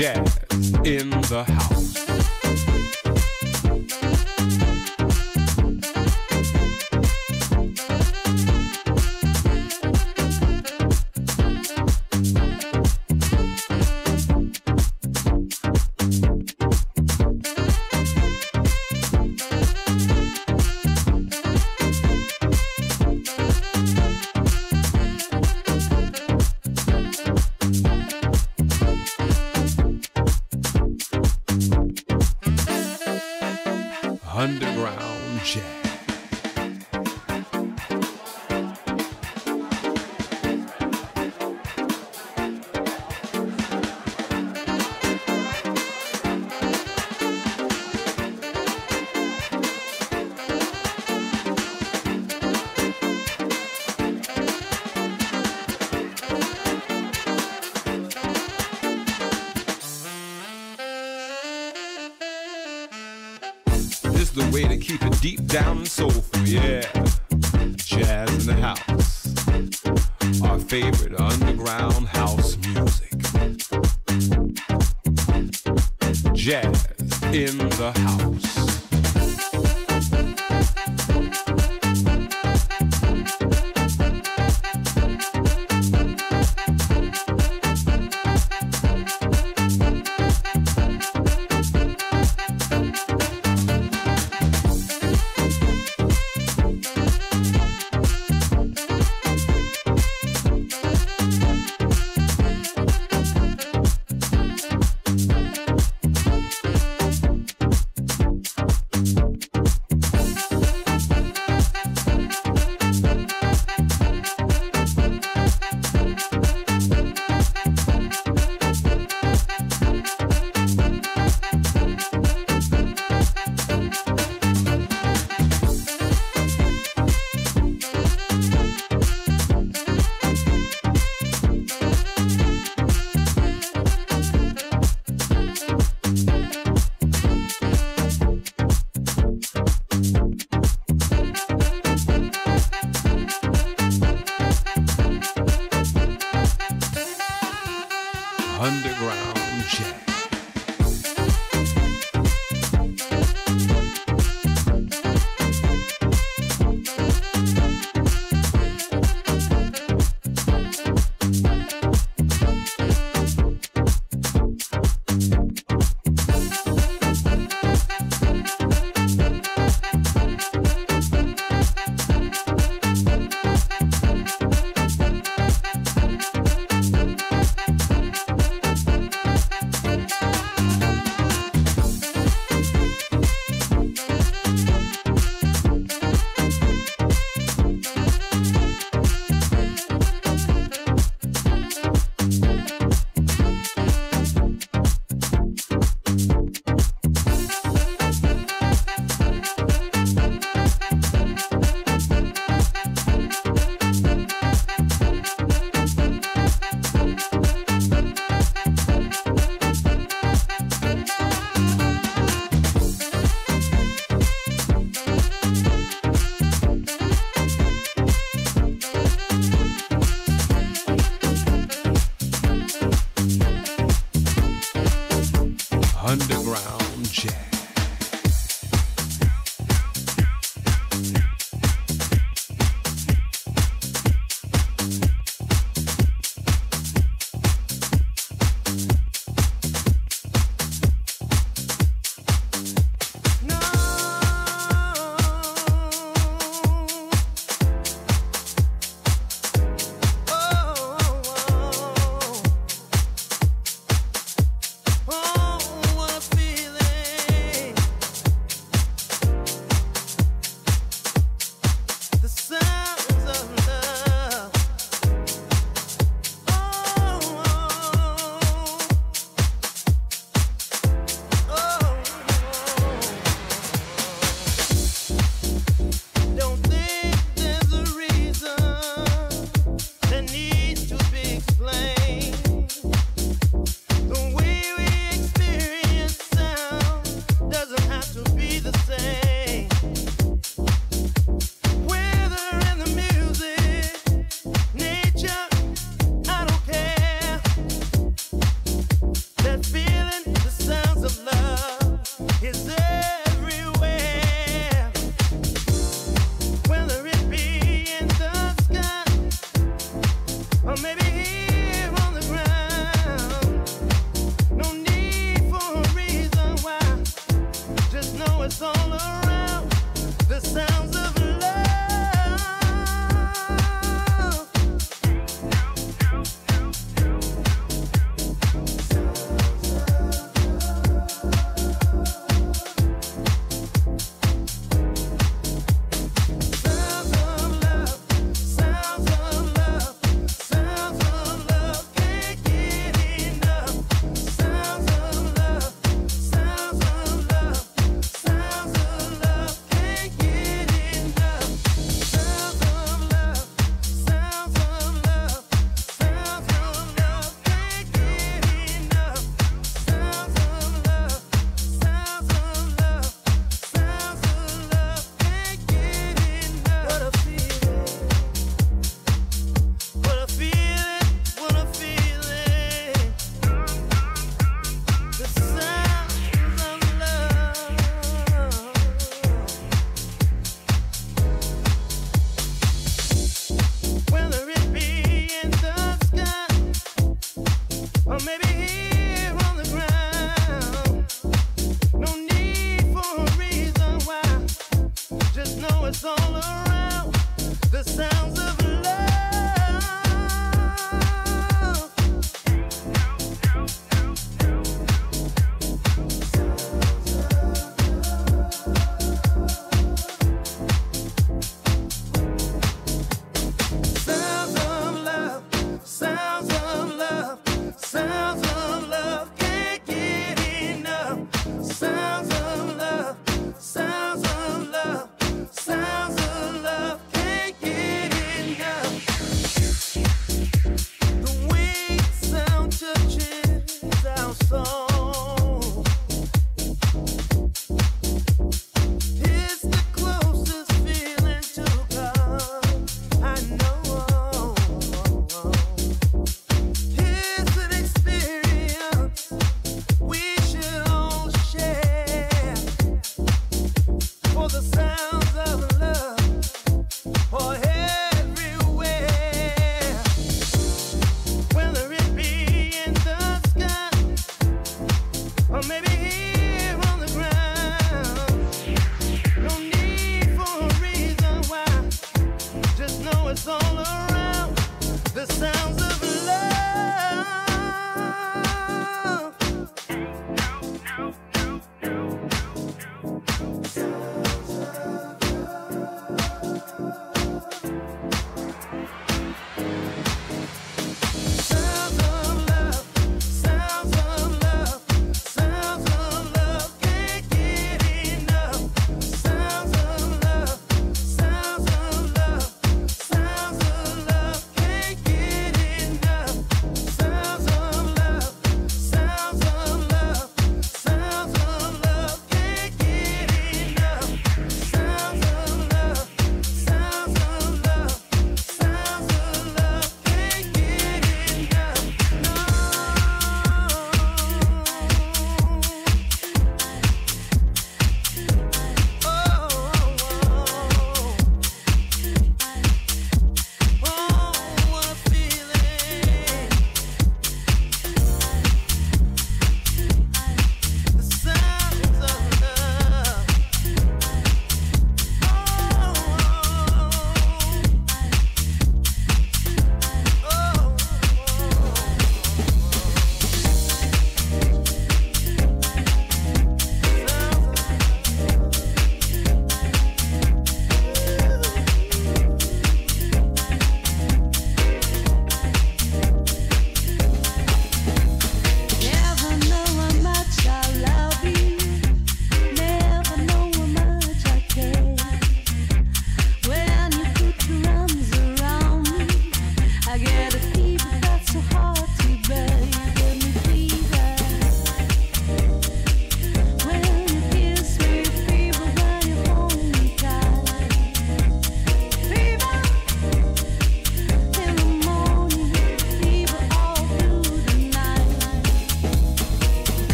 Jazz in the house. Deep down and